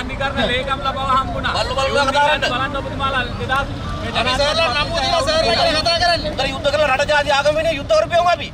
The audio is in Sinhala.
සම්බන්ධීකරණ ලේකම්ලා බව හම්බුණා. බල්ලු බල්ලුවා කතා කරන්න. බලන්න ඔබතුමාලා 2000 අපි සර්ලා නම් පුදිනවා සර් කියලා කතා කරන්නේ. උතර යුද්ධ කරලා රට ජාති ආගම වෙනේ යුද්ධ කරපියමු අපි.